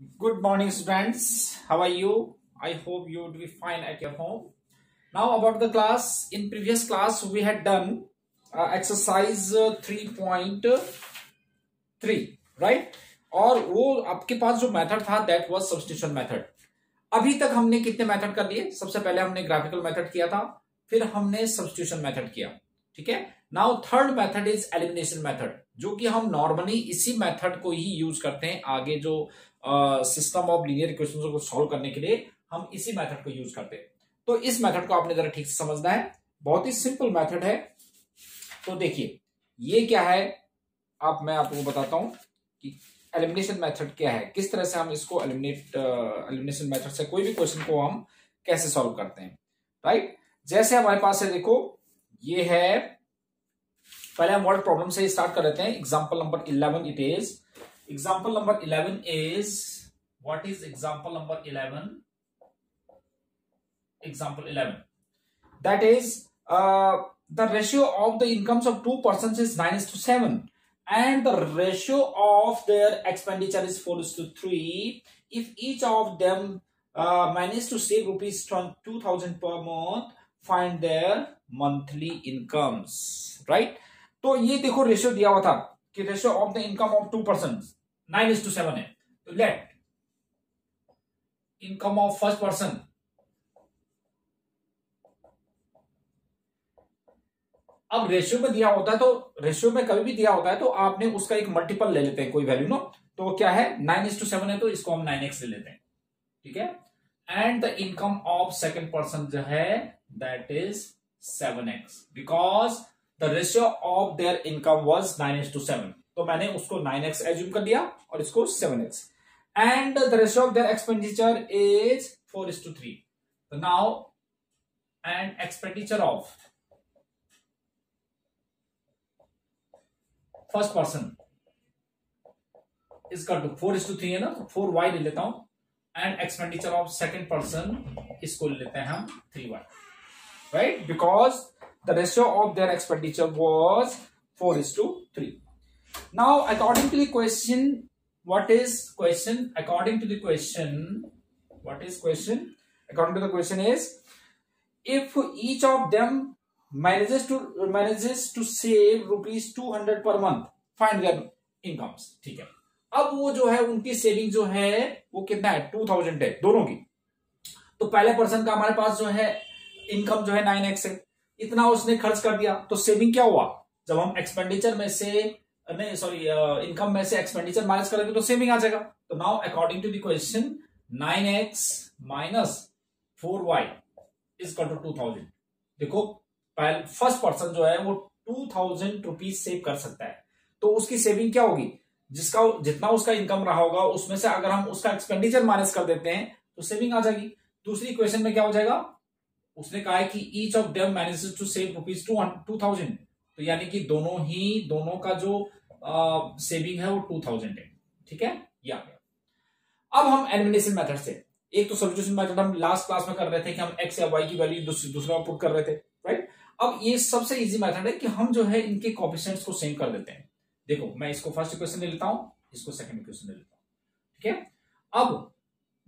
Good morning, students. How are you? I hope you would be fine at your home. Now about the class. In previous class, we had done uh, exercise uh, 3.3, right? और वो आपके पास जो method था that was substitution method अभी तक हमने कितने method कर लिए सबसे पहले हमने ग्राफिकल मेथड किया था फिर हमने सब्सटीट्यूशन मेथड किया ठीक है now third method is elimination method जो कि हम नॉर्मली इसी मेथड को ही यूज़ करते हैं आगे जो सिस्टम ऑफ़ लीनियर इक्वेशन को सॉल्व करने के लिए हम इसी मेथड को यूज़ करते हैं। तो इस मेथड को आपने जरा ठीक से समझना है। बहुत ही सिंपल मेथड है। तो देखिए, ये क्या है? आप, मैं आपको बताता हूँ कि एलिमिनेशन मेथड क्या है। किस तरह से हम इसको एलिमिनेट एलिमिनेशन मेथड से कोई भी क्वेश्चन को हम कैसे सॉल्व करते हैं? राइट जैसे हमारे पास है, देखो, ये है पहले हम वर्ड प्रॉब्लम से स्टार्ट कर लेते हैं। Example number eleven it is example number eleven is what is example number eleven example eleven that is the ratio of the incomes of two person is nine to seven and the ratio of their expenditure is 4 is to 3 if each of them uh, manage to save rupees 2000 per month find their monthly incomes right? तो ये देखो ratio दिया हुआ था कि ratio of the income of two person nine is to seven है। तो let income of first person अब रेशियो में दिया होता है तो रेशियो में कभी भी दिया होता है तो आपने उसका एक मल्टीपल ले लेते हैं, कोई वैल्यू नो। तो क्या है? नाइन इज़ टू सेवन है तो इसको हम नाइन एक्स ले लेते हैं। ठीक है? And the income of second person जो है that is seven x because the ratio of their income was nine is to seven तो मैंने उसको नाइन एक्स एज्यूम कर दिया और इसको seven x and the ratio of their expenditure is four is to three now and expenditure of first person इसका four is to three है ना? तो फोर वाई ले लेता हूँ। And expenditure of second person इसको लेते हैं हम three y right because the ratio of their expenditure was 4 is to 3 now according to the question what is question according to the question what is question according to the question is if each of them manages to manages to save rupees 200 per month find their incomes ठीक है अब वो जो है उनकी saving जो है वो कितना है 2000 है दोनों की तो पहले पर्सन का हमारे पास जो है इनकम जो है नाइन एक्स है इतना उसने खर्च कर दिया तो सेविंग क्या हुआ? जब हम एक्सपेंडिचर में से, नहीं सॉरी इनकम में से एक्सपेंडिचर माइनस करेंगे तो सेविंग आ जाएगा। तो now according to the question nine x minus four y is to two thousand देखो फ़र्स्ट पर्सन जो है, वो टू थाउज़ेंड रुपीज़ सेव कर सकता है। तो उसकी सेविंग क्या होगी? जिसका, जितना उसका इनकम रहा होगा, उसमें से अगर हम उसका एक्सपेंडिचर माइनस कर देते हैं तो सेविंग आ जाएगी। दूसरी क्वेश्चन में क्या हो जाएगा? उसने कहा है कि each of them manages to save rupees two two thousand तो यानी कि दोनों ही, दोनों का जो सेविंग है वो टू थाउज़ेंड है। ठीक है? या। अब हम एलिमिनेशन मेथड से। एक तो सोल्यूशन मेथड हम लास्ट क्लास में कर रहे थे कि हम एक्स या वाई की वैल्यू दूसरा पुट कर रहे थे राइट अब ये सबसे इजी मेथड है कि हम जो है इनके कॉपिशेंट्स को सेम कर देते हैं। देखो, मैं इसको फ़र्स्ट इक्वेशन ले लेता हूँ, इसको सेकंड इक्वेशन ले लेता हूँ। ठीक है? अब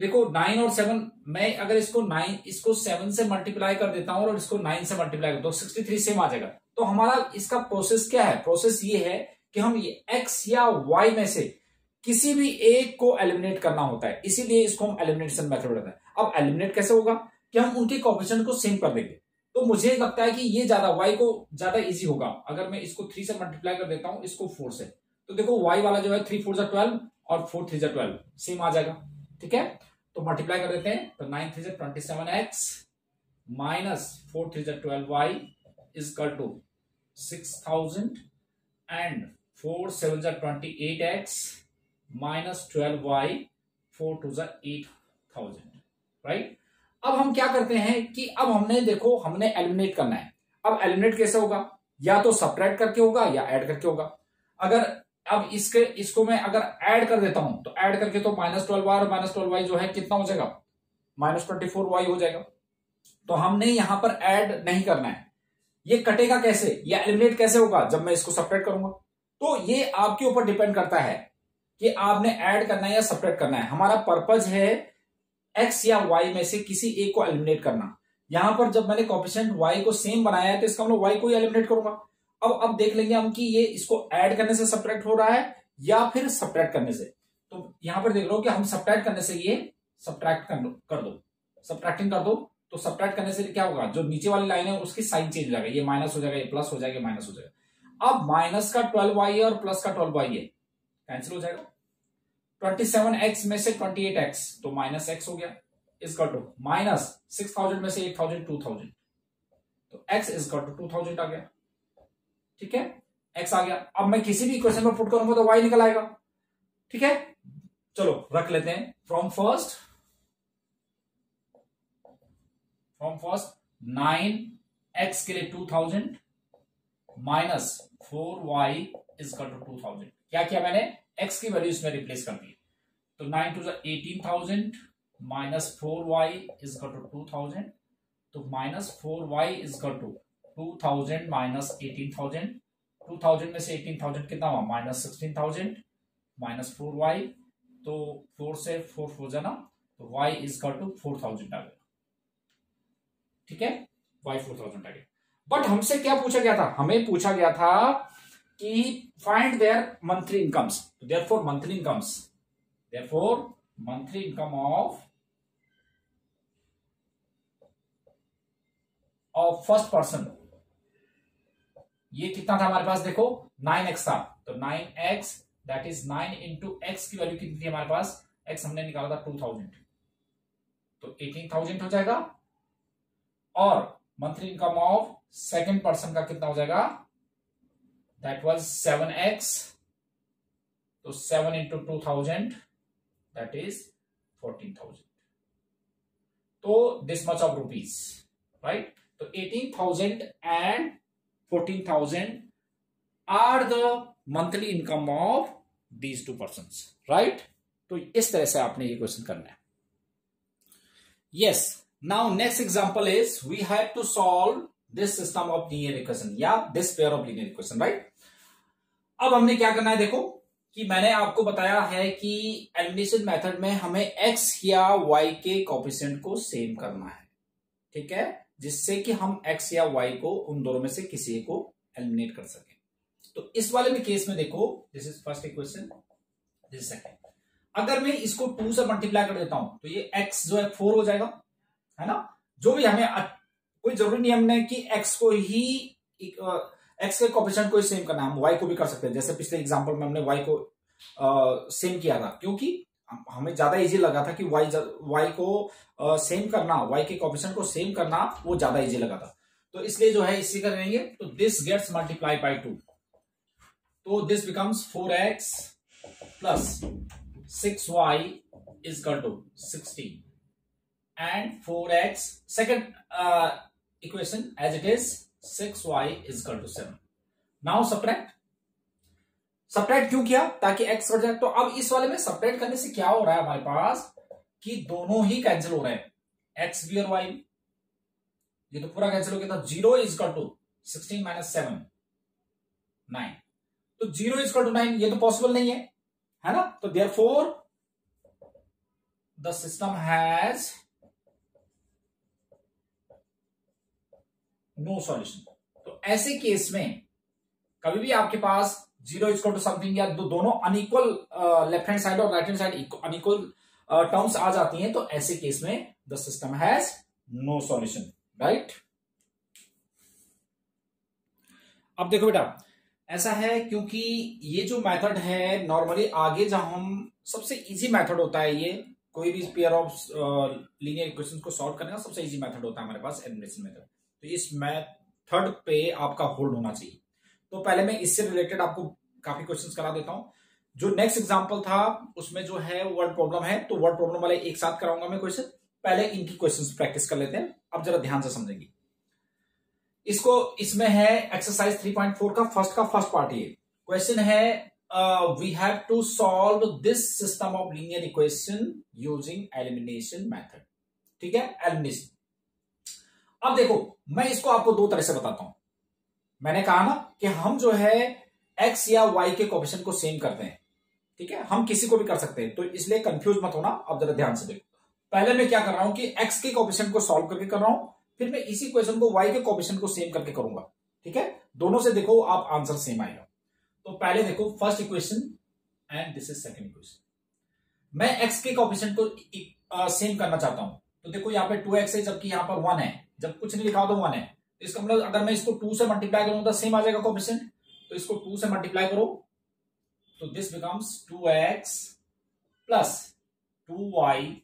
देखो नाइन और सेवन मैं अगर इसको नाइन इसको सेवन से मल्टीप्लाई कर देता हूँ और इसको नाइन से मल्टीप्लाई करता हूँ सिक्सटी थ्री सेम आ जाएगा। तो हमारा इसका प्रोसेस क्या है? प्रोसेस ये है कि हम ये एक्स या वाई में से किसी भी एक को एलिमिनेट करना होता है। इसीलिए इसको हम एलिमिनेशन मेथड बताते हैं। अब एलिमिनेट कैसे होगा? कि हम उनके कॉपिशन को सेम कर देंगे। तो मुझे लगता है कि ये ज़्यादा वाई को ज़्यादा इजी होगा। अगर मैं इसको थ्री से मल्टीप्लाई कर देता हूँ, इसको फोर से। तो देखो वाई वाला जो है थ्री फोर जा ट्वेल्व और फोर थ्री जा ट्वेल्व सेम आ जाएगा। ठीक है? तो मल्टीप्लाई कर देते हैं तो nine three twenty seven x minus four three twelve y is equal to six thousand and four seven जा twenty eight x minus twelve y four two जा एट थाउज़ेंड राइट अब हम क्या करते हैं कि अब हमने देखो, हमने एलिमिनेट करना है। अब एलिमिनेट कैसे होगा? या तो सपरेट करके होगा या ऐड करके होगा। अगर अब इसके, इसको मैं अगर ऐड कर देता हूँ तो ऐड करके तो माइनस ट्वेल्व और माइनस ट्वेल्व वाई जो है, कितना हो जाएगा? माइनस ट्वेंटी फोर वाई हो जाएगा। तो हमने यहाँ पर ऐड नहीं करना है। ये कटेगा कैसे? या एलिमिनेट कैसे होगा? जब मैं इसको सेपरेट करूँगा। तो ये आपके ऊपर डिपेंड करता है कि आपने ऐड करना है या सपरेट करना है। हमारा पर्पज है एक्स या वाई में से किसी एक को एलिमिनेट करना। यहाँ पर जब मैंने कॉपिशेंट वाई को सेम बनाया है तो इसका मतलब वाई को ही एलिमिनेट करूँगा। अब अब देख लेंगे हम कि ये इसको ऐड करने से सपरेट हो रहा है या फिर सपरेट करने से। तो यहाँ पर देख लो कि हम सपरेट करने से ये सब्ट्रैक्ट कर दो कर दो। सब्ट्रैक्टिंग कर दो तो सब्ट्रैक्ट करने से क्या होगा? जो नीचे वाली लाइन है उसकी साइन चेंज हो जाएगा। ये माइनस हो जाएगा, ये प्लस हो जाएगा माइनस हो जाएगा। अब माइनस का ट्वेल्व वाई है और प्लस का ट्वेल्व वाई है। कैंसिल हो जाएगा। ट्वेंटी सेवन एक्स में से ट्वेंटी एट एक्स तो माइनस एक्स हो गया। इसका टू माइनस सिक्स थाउज़ेंड में से एट थाउज़ेंड टू थाउज़ेंड तो एक्स इसका टू टू थाउज़ेंड आ गया। ठीक है? एक्स आ गया। अब मैं किसी भी क्वेश्चन में पुट करूँगा तो वाई निकल आएगा। ठीक है? चलो, रख लेते हैं। From first from first nine x के लिए two thousand minus four y is to two thousand क्या किया मैंने? एक्स की वैल्यू इसमें रिप्लेस कर दी। तो nine two eighteen thousand minus four y is to two thousand तो minus four y is to two thousand minus eighteen thousand two thousand में से एटीन थाउज़ेंड कितना हुआ? Minus sixteen thousand minus four y तो four से four हो जाना तो y is to four thousand आ गया। ठीक है? वाई फोर थाउज़ेंड आ गया। बट हमसे क्या पूछा गया था? हमें पूछा गया था कि find their monthly incomes therefore monthly incomes therefore monthly income of of first person ये कितना था हमारे पास? देखो नाइन एक्स था। तो nine x that is nine into x की वैल्यू कितनी थी हमारे पास? एक्स हमने निकाला था टू थाउज़ेंड तो एटीन थाउज़ेंड हो जाएगा। और monthly income of second person का कितना हो जाएगा? दैट वॉज़ सेवन एक्स तो seven into two thousand that is fourteen thousand तो this much of rupees right तो eighteen thousand and fourteen thousand are the monthly income of these two person right तो इस तरह से आपने ये question करना है। Yes now next example is we have to solve this system of linear equation या this pair of linear equation right अब हमने क्या करना है देखो, कि मैंने आपको बताया है कि एलिमिनेशन मेथड में हमें एक्स या वाई के कॉपिशेंट को सेम करना है, ठीक है? जिससे कि हम एक्स या वाई को उन दोनों में से किसी को एलिमिनेट कर सके। तो इस वाले में केस में देखो this is first equation this second अगर मैं इसको टू से मल्टीप्लाई कर देता हूँ तो ये एक्स जो है फोर हो जाएगा, है ना? जो भी हमें कोई ज़रूरी नहीं हमने कि एक्स को ही एक्स के कॉपिशेंट को ही सेम करना है। हम वाई को भी कर सकते हैं। जैसे पिछले एग्ज़ाम्पल में हमने वाई को सेम किया था। क्योंकि हमें ज़्यादा इजी लगा था कि वाई वाई को सेम करना वाई के कॉपिशेंट को सेम करना वो ज़्यादा इजी लगा था तो इसलिए जो है इसी करेंगे तो this gets multiply by two तो this becomes four x plus six y is equal to sixteen and 4x. Second uh, equation as it is 6y is equal to 7. Now subtract. Separate क्यों किया? ताकि x cut जाए। तो अब इस वाले में सपरेट करने से क्या हो रहा है हमारे पास? कि दोनों ही कैंसिल हो रहे हैं। एक्स बी और वाई ये तो पूरा कैंसिल हो गया था। Zero is equal to sixteen minus seven nine तो zero is equal to nine ये तो पॉसिबल नहीं है। है ना? तो therefore the system has no solution तो ऐसे केस में कभी भी आपके पास ज़ीरो इक्वल टू समथिंग या दो, दोनों अनइक्वल लेफ़्ट हैंड साइड और right hand side unequal terms आ जाती हैं तो ऐसे केस में the system has no solution right अब देखो बेटा ऐसा है क्योंकि ये जो मेथड है नॉर्मली आगे जहाँ हम सबसे इजी मेथड होता है ये कोई भी पेयर ऑफ़ लीनियर इक्वेशन को सॉल्व करने का सबसे इजी मेथड होता है हमारे पास एलिमिनेशन मेथड तो इस मैथड पे आपका होल्ड होना चाहिए। तो पहले मैं इससे रिलेटेड आपको काफ़ी क्वेश्चंस करा देता हूँ। जो नेक्स्ट एग्जांपल था, उसमें जो है वर्ड प्रॉब्लम है तो वर्ड प्रॉब्लम वाले एक साथ कराऊँगा मैं क्वेश्चन पहले इनकी क्वेश्चन प्रैक्टिस कर लेते हैं। अब जरा ध्यान से समझेंगे। इसको, इसमें है एक्सरसाइज 3.4 का फ़र्स्ट का फ़र्स्ट पार्ट ये। क्वेश्चन है we have to solve this system of linear equation using elimination method ठीक है? एलिमिनेशन अब देखो, मैं इसको आपको दो तरह से बताता हूँ। मैंने कहा ना कि हम जो है एक्स या वाई के कॉपिशन को सेम करते हैं। ठीक है? हम किसी को भी कर सकते हैं। तो इसलिए कंफ्यूज मत होना अब जरा ध्यान से देखो। पहले मैं क्या कर रहा हूँ कि एक्स के कॉपिशन को सॉल्व करके कर रहा हूँ, फिर मैं इसी क्वेश्चन को वाई के कॉपिशन को सेम करके करूँगा। ठीक है? दोनों से देखो, आप आंसर सेम आएगा। तो पहले देखो first equation and this is second equation मैं एक्स के कॉपिशन को सेम करना चाहता हूँ। तो देखो, यहाँ पे टू एक्स है, जबकि यहाँ पर वन है। जब कुछ नहीं लिखा तो वन है। तो इसका मतलब अगर मैं इसको टू से मल्टीप्लाई करूँगा सेम आ जाएगा कॉपिशन तो इसको टू से मल्टीप्लाई करो तो this becomes two x plus two y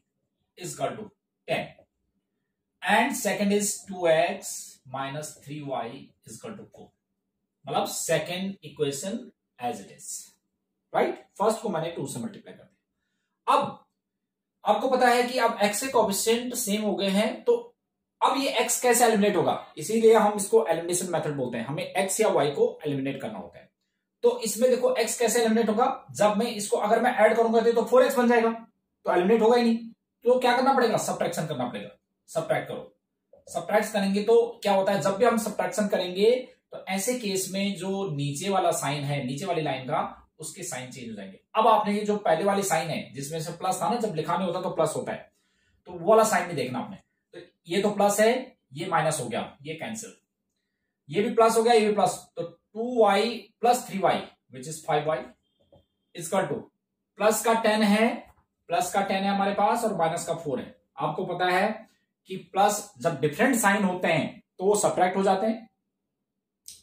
is equal to ten and second is two x minus three y is equal to four मतलब second equation as it is right first को मैंने to से multiply कर दिया। अब, आपको पता है कि अब एक्स के कॉफिशियंट सेम हो गए हैं तो अब ये एक्स कैसे एलिमिनेट होगा? इसीलिए हम इसको एलिमिनेशन मेथड बोलते हैं। हमें एक्स या वाई को एलिमिनेट करना होता है। तो इसमें देखो एक्स कैसे एलिमिनेट होगा? जब मैं इसको अगर मैं ऐड करूँगा तो फोर एक्स बन जाएगा। तो एलिमिनेट होगा ही नहीं। तो क्या करना पड़ेगा? सब्ट्रैक्शन करना पड़ेगा। सब्ट्रैक्ट करो। सब्ट्रैक्ट करेंगे तो क्या होता है? जब भी हम सब्ट्रैक्शन करेंगे तो ऐसे केस में जो नीचे वाला साइन है, नीचे वाली लाइन का, उसके साइन चेंज हो जाएँगे। अब आपने ये जो पहले वाली साइन है, जिसमें से प्लस था ना, जब लिखा नहीं होता तो प्लस होता है। तो वो वाला साइन नहीं देखना आपने। तो ये तो प्लस है, ये माइनस हो गया, ये कैंसिल ये भी प्लस हो गया, ये भी प्लस तो two y plus three y which is five y इसका टू प्लस का टेन है प्लस का टेन है हमारे पास और माइनस का फोर है. आपको पता है कि प्लस जब डिफरेंट साइन होते हैं तो वो सपरेक्ट हो जाते हैं.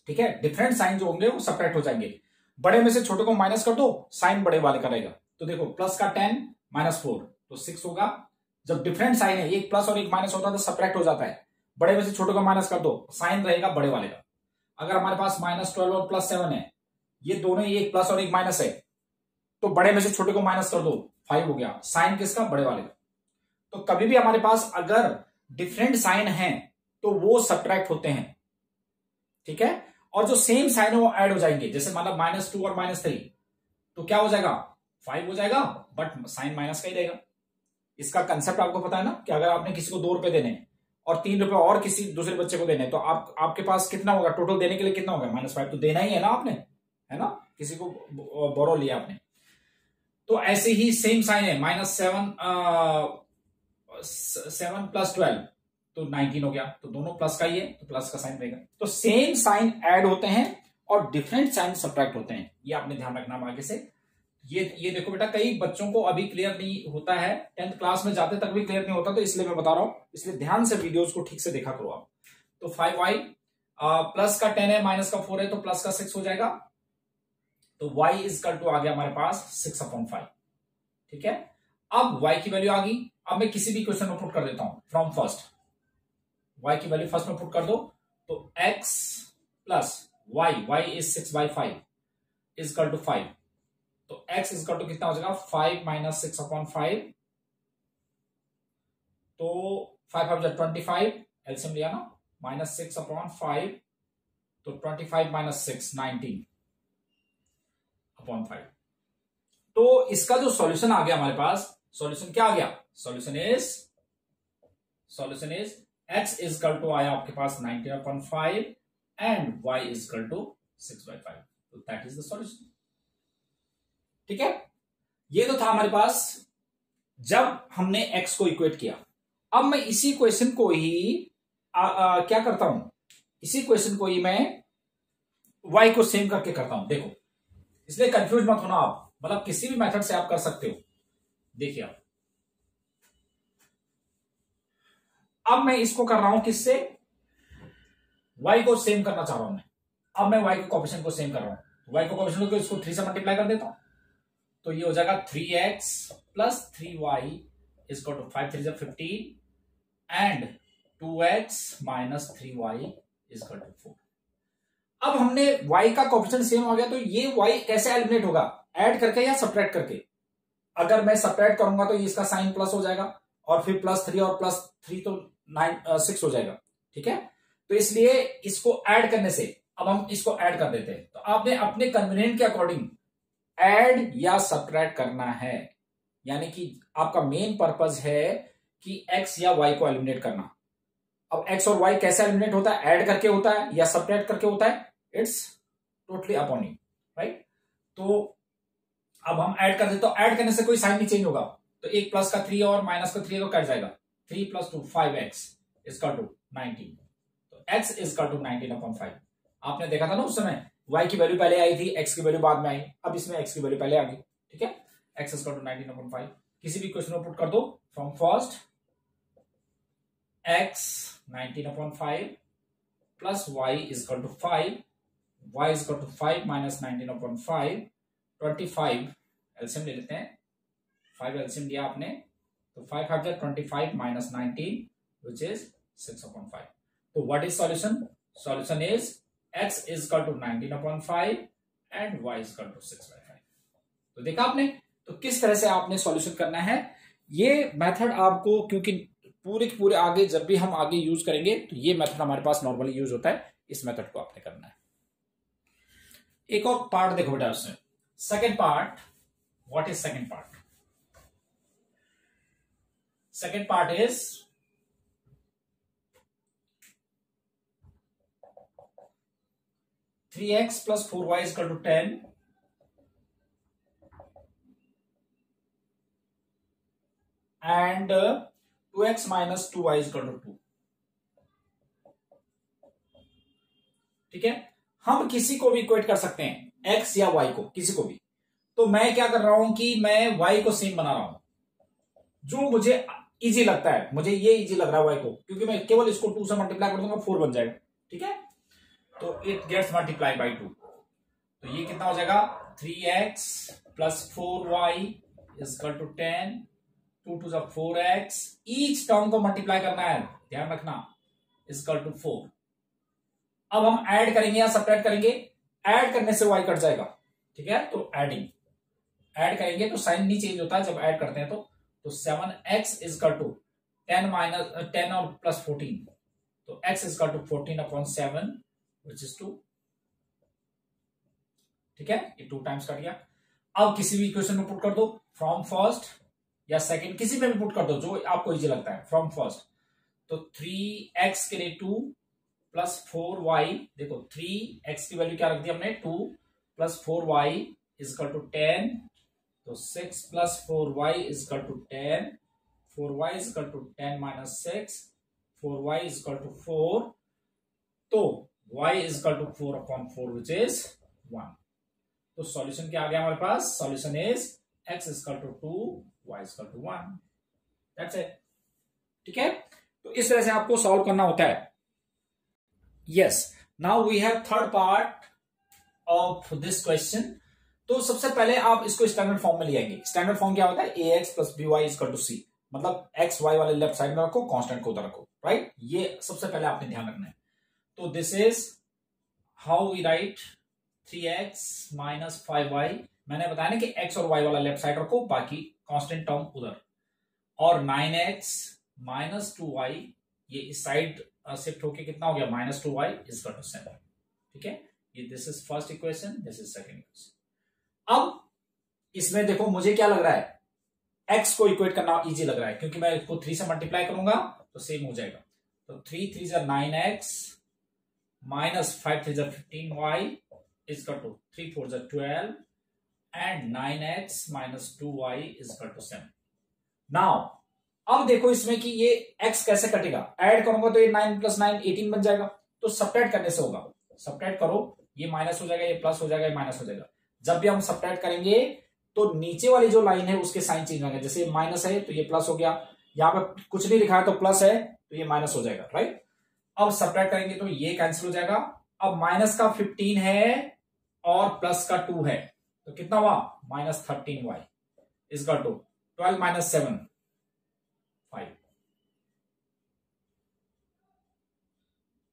ठीक है? डिफरेंट साइन जो होंगे, वो सपरेक्ट हो जाएँगे. बड़े में से छोटे को माइनस कर दो साइन बड़े वाले करेगा तो देखो प्लस का टेन माइनस फोर तो सिक्स होगा जब डिफरेंट साइन है, एक प्लस और एक माइनस होता है तो सपरेक्ट हो जाता है। बड़े में से छोटे को माइनस कर दो साइन रहेगा बड़े वाले का। अगर हमारे पास माइनस ट्वेल्व और प्लस सेवन है, ये दोनों ही एक प्लस और एक माइनस है तो बड़े में से छोटे को माइनस कर दो फाइव हो गया। साइन किसका? बड़े वाले का। तो कभी भी हमारे पास अगर डिफरेंट साइन है तो वो सब्ट्रैक्ट होते हैं। ठीक है? और जो सेम साइन है, वो ऐड हो जाएँगे। जैसे मतलब माइनस टू और माइनस थ्री तो क्या हो जाएगा? फाइव हो जाएगा बट साइन माइनस का ही रहेगा। इसका कंसेप्ट आपको पता है ना कि अगर आपने किसी को दो रुपए देने और तीन रुपए और किसी दूसरे बच्चे को देने तो आप, आपके पास कितना होगा? टोटल देने के लिए कितना होगा? माइनस फाइव तो देना ही है ना आपने, है ना? किसी को बोरो लिया आपने। तो ऐसे ही सेम साइन है minus seven seven plus twelve तो 19 हो गया। तो दोनों प्लस का ही है तो प्लस का साइन रहेगा। तो सेम साइन ऐड होते हैं और डिफरेंट साइन सब्ट्रैक्ट होते हैं। ये आपने ध्यान रखना आगे से। ये ये देखो बेटा, कई बच्चों को अभी क्लियर नहीं होता है। टेंथ क्लास में जाते तक भी क्लियर नहीं होता तो इसलिए मैं बता रहा हूँ। इसलिए ध्यान से वीडियोस को ठीक से देखा करो आप। तो फाइव वाई प्लस का टेन है माइनस का फोर है तो प्लस का सिक्स हो जाएगा। तो वाई इज़ कल टू आ गया हमारे पास सिक्स अपॉन फाइव ठीक है? अब वाई की वैल्यू आ गई। अब मैं किसी भी क्वेश्चन में पुट कर देता हूँ फ्रॉम फ़र्स्ट वाई की वैल्यू फ़र्स्ट में पुट कर दो तो x plus y y is six by five is equal to five तो x इज़ कल टू कितना हो जाएगा? Five minus six upon five तो five five twenty five LCM लिया ना? माइनस सिक्स अपॉन फाइव तो twenty five minus six nineteen upon five तो इसका जो सॉल्यूशन आ गया हमारे पास सॉल्यूशन क्या आ गया? Solution is solution is x is equal to आया आपके पास nineteen upon five and y is equal to six by five तो दैट इज़ द सॉल्यूशन ठीक है? ये तो था हमारे पास जब हमने एक्स को इक्वेट किया। अब मैं इसी क्वेश्चन को ही आ, आ, क्या करता हूँ? इसी क्वेश्चन को ही मैं वाई को सेम करके करता हूँ। देखो इसलिए कंफ्यूज मत होना आप। मतलब किसी भी मेथड से आप कर सकते हो। देखिए आप। अब मैं इसको कर रहा हूँ किससे? y को सेम करना चाह रहा हूँ मैं। अब मैं y के कॉपिशन को सेम कर रहा हूँ। y को कॉपिशन को इसको थ्री से मल्टीप्लाई कर देता हूँ। तो ये हो जाएगा three x plus three y इसको to five three fifteen and two x minus three y is to four अब हमने y का कॉपिशन सेम हो गया तो ये y कैसे एलिमिनेट होगा? ऐड करके या सपरेट करके? अगर मैं सपरेट करूँगा तो ये इसका साइन प्लस हो जाएगा और फिर प्लस थ्री और प्लस थ्री तो नाइन सिक्स हो जाएगा। ठीक है? तो इसलिए इसको ऐड करने से, अब हम इसको ऐड कर देते हैं। तो आपने अपने कन्वीनियंट के अकॉर्डिंग ऐड या सब्ट्रैक्ट करना है। यानी कि आपका मेन पर्पज है कि एक्स या वाई को एलिमिनेट करना। अब एक्स और वाई कैसे एलिमिनेट होता है? ऐड करके होता है या सब्ट्रैक्ट करके होता है? It's totally upon you right तो अब हम ऐड कर दे तो ऐड करने से कोई साइन नहीं चेंज होगा। तो एक प्लस का थ्री और माइनस का थ्री तो कट जाएगा। Three plus two five x इसका टू नाइनटीन तो एक्स इसका टू नाइनटीन अपॉन फाइव आपने देखा था ना उस समय? Y की वैल्यू पहले आई थी, x की वैल्यू बाद में आई। अब इसमें x की वैल्यू पहले आ गई, ठीक है? X इसका टू नाइनटीन अपॉन फाइव किसी भी क्वेश्चन में पुट कर दो from first x nineteen upon five plus y is equal to five y is equal to five minus nineteen upon five twenty five LCM ले लेते हैं। Five LCM दिया आपने तो फाइव फाइव जै twenty five minus nineteen which is six upon five तो what is solution solution is x is equal to nineteen upon five and y is equal to six by five तो देखा आपने? तो किस तरह से आपने सॉल्यूशन करना है? ये मेथड आपको, क्योंकि पूरे के पूरे आगे जब भी हम आगे यूज़ करेंगे तो ये मेथड हमारे पास नॉर्मली यूज़ होता है। इस मेथड को आपने करना है। एक और पार्ट देखो बेटा उसमें। Second part what is second part second part is three x plus four y is to ten and two x minus two y is to two ठीक है? हम किसी को भी इक्वेट कर सकते हैं, x या y को, किसी को भी। तो मैं क्या कर रहा हूँ कि मैं y को सेम बना रहा हूँ। जो मुझे इजी लगता है, मुझे ये इजी लग रहा है y को, क्योंकि मैं केवल इसको टू से मल्टीप्लाई कर दूँगा फोर बन जाएगा। ठीक है? तो it gets multiply by two तो ये कितना हो जाएगा? Three x plus four y is equal to ten two two जब फोर एक्स ईच टर्म को मल्टीप्लाई करना है। ध्यान रखना। इजकल टू फोर अब हम ऐड करेंगे या सपरेट करेंगे? ऐड करने से वाई कट जाएगा। ठीक है? तो एडिंग ऐड करेंगे तो साइन नहीं चेंज होता है। जब ऐड करते हैं तो तो seven x is equal to ten minus ten और प्लस फोर्टीन तो x is equal to fourteen upon seven which is two ठीक है? ये टू टाइम्स कट गया। अब किसी भी इक्वेशन में पुट कर दो। फ्रॉम फ़र्स्ट या सेकंड किसी में भी पुट कर दो, जो आपको इजी लगता है। फ्रॉम फ़र्स्ट तो थ्री एक्स के लिए टू प्लस फोर वाई देखो थ्री एक्स की वैल्यू क्या रख दी हमने? Two plus four y is equal to ten तो six plus four y is equal to ten four y is equal to ten minus six four y is equal to four तो y is equal to four upon four which is one तो solution क्या आ गया हमारे पास? Solution is x is equal to y is equal to one that's it ठीक है? तो इस तरह से आपको सॉल्व करना होता है। Yes now we have third part of this question तो सबसे पहले आप इसको स्टैंडर्ड फॉर्म में ले आएँगे। स्टैंडर्ड फॉर्म क्या होता है? A x plus b y is equal to c मतलब एक्स वाई वाले लेफ़्ट साइड में रखो कांस्टेंट को उधर रखो। राइट ये सबसे पहले आपने ध्यान रखना है। तो this is how we write three x minus five y मैंने बताया ना कि एक्स और वाई वाला लेफ़्ट साइड रखो, बाकी कांस्टेंट टर्म उधर। और nine x minus two y ये इस साइड शिफ्ट होके कितना हो गया? Minus two y is to seven ठीक है? ये this is first equation this is second equation अब इसमें देखो, मुझे क्या लग रहा है? एक्स को इक्वेट करना इजी लग रहा है, क्योंकि मैं इसको थ्री से मल्टीप्लाई करूँगा तो सेम हो जाएगा। तो थ्री थ्री जर nine x minus 5 3 is 15y is equal to 3 4 is 12 and 9x minus 2y is equal to 7 now अब देखो इसमें कि ये x कैसे कटेगा। ऐड करूँगा तो ये 9 प्लस नाइन एटीन बन जाएगा। तो सपरेट करने से होगा। सपरेट करो, ये माइनस हो जाएगा, ये प्लस हो जाएगा, ये माइनस हो जाएगा। जब भी हम सपरेट करेंगे तो नीचे वाली जो लाइन है, उसके साइन चेंज होंगे। जैसे माइनस है तो ये प्लस हो गया। यहाँ पे कुछ नहीं लिखा है तो प्लस है तो ये माइनस हो जाएगा, राइट? अब सब्ट्रैक्ट करेंगे तो ये कैंसिल हो जाएगा। अब माइनस का फिफ्टीन है और प्लस का टू है। तो कितना हुआ? माइनस थर्टीन वाई इसका two twelve minus seven five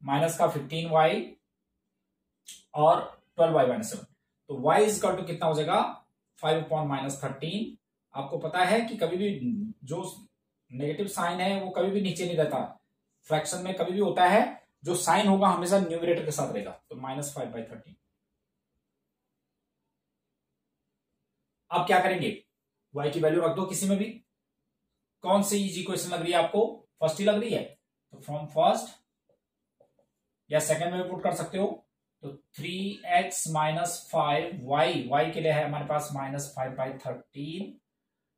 minus का फिफ्टीन वाई और ट्वेल्व वाई माइनस सेवन तो वाई इजकल टू कितना हो जाएगा? फाइव अपॉन माइनस थर्टीन आपको पता है कि कभी भी जो नेगेटिव साइन है, वो कभी भी नीचे नहीं रहता। फ्रैक्शन में कभी भी होता है जो साइन होगा हमेशा न्यूमिनेटर के साथ रहेगा तो माइनस फाइव बाई थर्टी आप क्या करेंगे? y की वैल्यू रख दो किसी में भी। कौन सी इजी क्वेश्चन लग रही है आपको? फ़र्स्ट ही लग रही है। तो फ्रॉम फ़र्स्ट या सेकंड में पुट कर सकते हो। तो three x minus five y y के लिए है हमारे पास माइनस फाइव बाई थर्टीन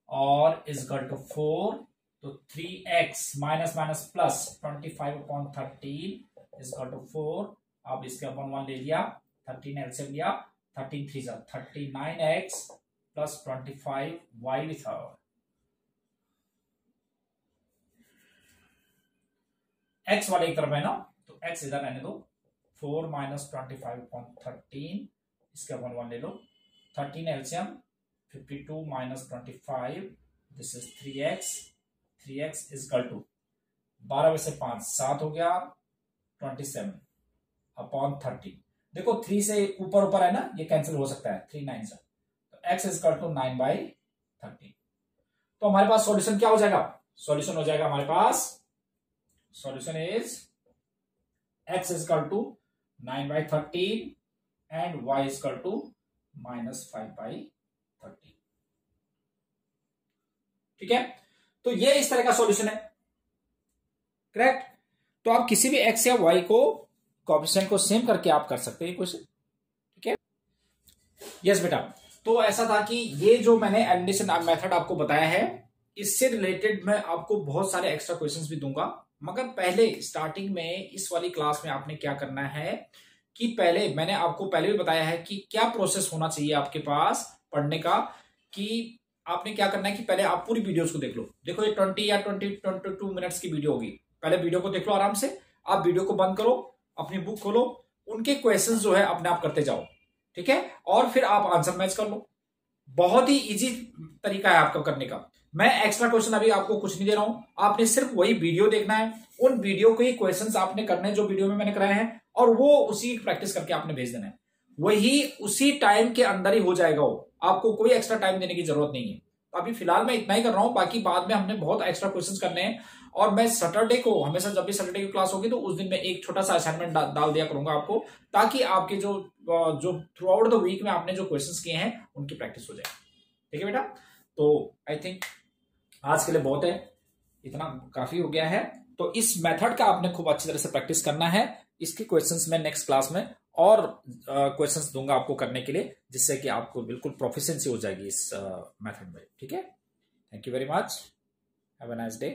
और इज़ गल टू फोर तो three x minus minus plus twenty five upon thirteen equal to four अब इसके अपन वन ले लिया थर्टीन एलसीएम लिया थर्टीन थ्री जा thirty nine x plus twenty five y हुआ एक्स वाले एक तरफ़ है ना तो एक्स इधर रहने दो four minus twenty five point thirteen इसके अपन वन ले लो thirteen LCM fifty two minus twenty five this is three x three x is equal to बारह में से पाँच, सात हो गया ट्वेंटी सेवन अपॉन थर्टी देखो थ्री से ऊपर ऊपर है ना, ये कैंसिल हो सकता है थ्री नाइन से। तो x is equal to nine by thirty तो हमारे पास सॉल्यूशन क्या हो जाएगा? सॉल्यूशन हो जाएगा हमारे पास solution is x is equal to nine by thirteen and y is equal to minus five by thirteen ठीक है? तो ये इस तरह का सॉल्यूशन है। करेक्ट तो आप किसी भी एक्स या वाई को कॉपिशन को सेम करके आप कर सकते हैं क्वेश्चन ठीक है? यस बेटा। तो ऐसा था कि ये जो मैंने एलिमिनेशन मेथड आपको बताया है, इससे रिलेटेड मैं आपको बहुत सारे एक्स्ट्रा क्वेश्चंस भी दूँगा। मगर पहले स्टार्टिंग में, इस वाली क्लास में आपने क्या करना है कि पहले, मैंने आपको पहले भी बताया है कि क्या प्रोसेस होना चाहिए आपके पास पढ़ने का कि आपने क्या करना है कि पहले आप पूरी वीडियोस को देख लो। देखो ये ट्वेंटी या ट्वेंटी ट्वेंटी टू मिनट्स की वीडियो होगी। पहले वीडियो को देख लो आराम से। आप वीडियो को बंद करो, अपनी बुक खोलो। उनके क्वेश्चन जो है अपने आप करते जाओ। ठीक है? और फिर आप आंसर मैच कर लो। बहुत ही इजी तरीका है आपका करने का। मैं एक्स्ट्रा क्वेश्चन अभी आपको कुछ नहीं दे रहा हूँ। आपने सिर्फ़ वही वीडियो देखना है। उन वीडियो के क्वेश्चंस आपने करने हैं जो वीडियो में मैंने कराए हैं और वो उसी प्रैक्टिस करके आपने भेज देना है। वही उसी टाइम के अंदर ही हो जाएगा वो। आपको कोई एक्स्ट्रा टाइम देने की ज़रूरत नहीं है। तो अभी फ़िलहाल मैं इतना ही कर रहा हूँ बाकी बाद में हमने बहुत एक्स्ट्रा क्वेश्चन करने हैं। और मैं सैटरडे को हमेशा जब भी सैटरडे की क्लास होगी तो उस दिन मैं एक छोटा सा असाइनमेंट डा, डाल दिया करूँगा आपको ताकि आपके जो जो थ्रू आउट द वीक में आपने जो क्वेश्चंस किए हैं उनकी प्रैक्टिस हो जाए। ठीक है बेटा? तो आई थिंक आज के लिए बहुत है। इतना काफ़ी हो गया है। तो इस मेथड का आपने खूब अच्छी तरह से प्रैक्टिस करना है। इसके क्वेश्चंस में नेक्स्ट क्लास में और क्वेश्चंस दूँगा आपको करने के लिए, जिससे कि आपको बिल्कुल प्रोफिशेंसी हो जाएगी इस मेथड में। ठीक है? Thank you very much have a nice day